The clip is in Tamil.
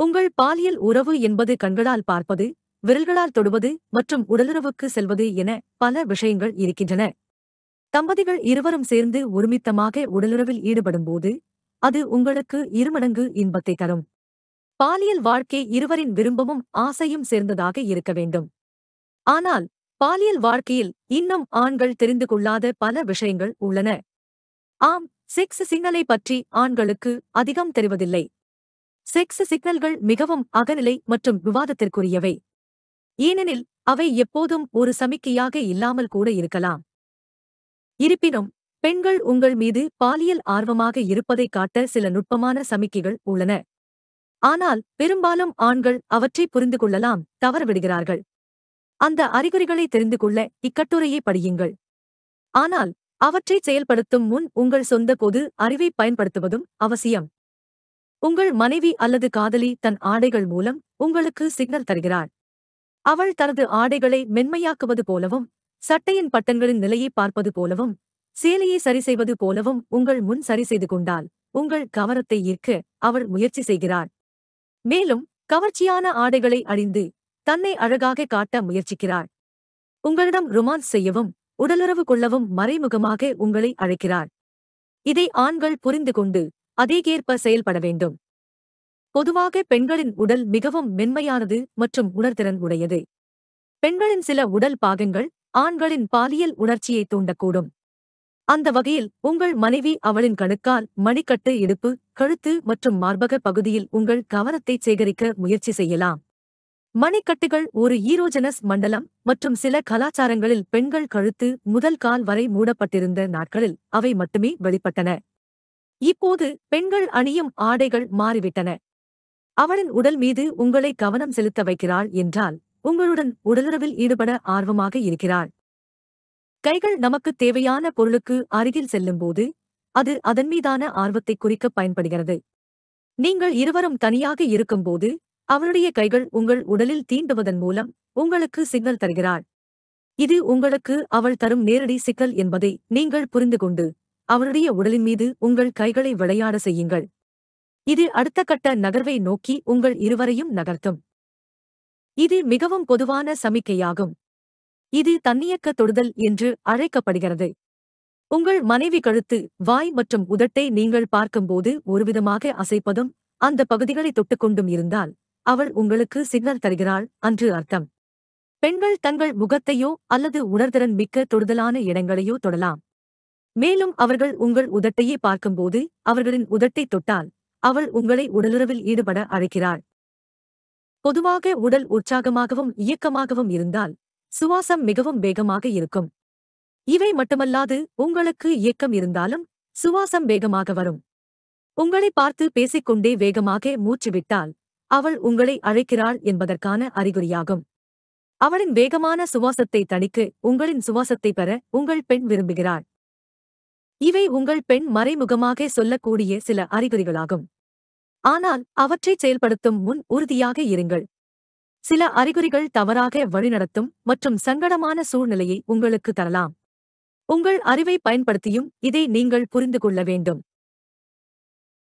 உங்கள் பாலியல் உறவு என்பது கண்களால் பார்ப்பது விரல்களால் தொடுவது மற்றும் உடலுறவுக்கு செல்வது என பல விஷயங்கள் இருக்கின்றன. தம்பதிகள் இருவரும் சேர்ந்து ஒருமித்தமாக உடலுறவில் ஈடுபடும்போது அது உங்களுக்கு இருமடங்கு இன்பத்தை தரும். பாலியல் வாழ்க்கை இருவரின் விரும்பமும் ஆசையும் சேர்ந்ததாக இருக்க வேண்டும். ஆனால் பாலியல் வாழ்க்கையில் இன்னும் ஆண்கள் தெரிந்து கொள்ளாத பல விஷயங்கள் உள்ளன. ஆம் செக்ஸ் சிக்னலை பற்றி ஆண்களுக்கு அதிகம் தெரிவதில்லை. செக்ஸ் சிக்னல்கள் மிகவும் அகநிலை மற்றும் விவாதத்திற்குரியவை. ஏனெனில் அவை எப்போதும் ஒரு சமிக்கையாக இல்லாமல் கூட இருக்கலாம். இருப்பினும் பெண்கள் உங்கள் மீது பாலியல் ஆர்வமாக இருப்பதைக் காட்ட சில நுட்பமான சமிக்கைகள் உள்ளன. ஆனால் பெரும்பாலும் ஆண்கள் அவற்றை புரிந்து கொள்ளலாம் தவறவிடுகிறார்கள். அந்த அறிகுறிகளை தெரிந்து கொள்ள இக்கட்டுரையை படியுங்கள். ஆனால் அவற்றை செயல்படுத்தும் முன் உங்கள் சொந்த பொது அறிவை பயன்படுத்துவதும் அவசியம். உங்கள் மனைவி அல்லது காதலி தன் ஆடைகள் மூலம் உங்களுக்கு சிக்னல் தருகிறாள். அவள் தனது ஆடைகளை மென்மையாக்குவது போலவும் சட்டையின் பட்டன்களின் நிலையை பார்ப்பது போலவும் சேலையை சரி செய்வது போலவும் உங்கள் முன் சரி செய்து கொண்டால் உங்கள் கவனத்தை ஈர்க்க அவள் முயற்சி செய்கிறாள். மேலும் கவர்ச்சியான ஆடைகளை அணிந்து தன்னை அழகாக காட்ட முயற்சிக்கிறாள். உங்களிடம் ரொமான்ஸ் செய்யவும் உடலுறவு கொள்ளவும் மறைமுகமாக உங்களை அழைக்கிறார் இதை ஆண்கள் புரிந்து கொண்டு அதேகேற்ப செயல்பட வேண்டும். பொதுவாக பெண்களின் உடல் மிகவும் மென்மையானது மற்றும் உணர்திறன் உடையது. பெண்களின் சில உடல் பாகங்கள் ஆண்களின் பாலியல் உணர்ச்சியை தூண்டக்கூடும். அந்த வகையில் உங்கள் மனைவி அவளின் கணுக்கால் மணிக்கட்டு இடுப்பு கழுத்து மற்றும் மார்பக பகுதியில் உங்கள் கவனத்தை சேகரிக்க முயற்சி செய்யலாம். மணிக்கட்டுகள் ஒரு ஈரோஜனஸ் மண்டலம் மற்றும் சில கலாச்சாரங்களில் பெண்கள் கழுத்து முதல் கால் வரை மூடப்பட்டிருந்த நாட்களில் அவை மட்டுமே வெளிப்பட்டன. இப்போது பெண்கள் அணியும் ஆடைகள் மாறிவிட்டன. அவளின் உடல் மீது உங்களை கவனம் செலுத்த வைக்கிறாள் என்றால் உங்களுடன் உடலுறவில் ஈடுபட ஆர்வமாக இருக்கிறாள். கைகள் நமக்குத் தேவையான பொருளுக்கு அருகில் செல்லும்போது அது அதன் மீதான ஆர்வத்தை குறிக்க பயன்படுகிறது. நீங்கள் இருவரும் தனியாக இருக்கும்போது அவளுடைய கைகள் உங்கள் உடலில் தீண்டுவதன் மூலம் உங்களுக்கு சிக்னல் தருகிறாள். இது உங்களுக்கு அவள் தரும் நேரடி சிக்கல் என்பதை நீங்கள் புரிந்து கொண்டு அவளுடைய உடலின் மீது உங்கள் கைகளை விளையாட செய்யுங்கள். இது அடுத்த கட்ட நகர்வை நோக்கி உங்கள் இருவரையும் நகர்த்தும். இது மிகவும் பொதுவான சமிக்கையாகும். இது தன்னியக்க தொடுதல் என்று அழைக்கப்படுகிறது. உங்கள் மனைவி கழுத்து வாய் மற்றும் உதட்டை நீங்கள் பார்க்கும்போது ஒருவிதமாக அசைப்பதும் அந்த பகுதிகளை தொட்டுக்கொண்டும் இருந்தால் அவள் உங்களுக்கு சிக்னல் தருகிறாள் அன்று அர்த்தம். பெண்கள் தங்கள் முகத்தையோ அல்லது உணர்திறன் மிக்க தொடுதலான இடங்களையோ தொடலாம். மேலும் அவர்கள் உங்கள் உதட்டையே பார்க்கும்போது அவர்களின் உதட்டை தொட்டால் அவள் உங்களை உடலுறவில் ஈடுபட அழைக்கிறாள். பொதுவாக உடல் உற்சாகமாகவும் இயக்கமாகவும் இருந்தால் சுவாசம் மிகவும் வேகமாக இருக்கும். இவை மட்டுமல்லாது உங்களுக்கு இயக்கம் இருந்தாலும் சுவாசம் வேகமாக வரும். உங்களை பார்த்து பேசிக்கொண்டே வேகமாக மூச்சு விட்டால் அவள் உங்களை அழைக்கிறாள் என்பதற்கான அறிகுறியாகும். அவளின் வேகமான சுவாசத்தை தணிக்க உங்களின் சுவாசத்தை பெற உங்கள் பெண் விரும்புகிறாள். இவை உங்கள் பெண் மறைமுகமாக சொல்லக்கூடிய சில அறிகுறிகளாகும். ஆனால் அவற்றைச் செயல்படுத்தும் முன் உறுதியாக இருங்கள். சில அறிகுறிகள் தவறாக வழிநடத்தும் மற்றும் சங்கடமான சூழ்நிலையை உங்களுக்கு தரலாம். உங்கள் அறிவை பயன்படுத்தியும் இதை நீங்கள் புரிந்து கொள்ள வேண்டும்.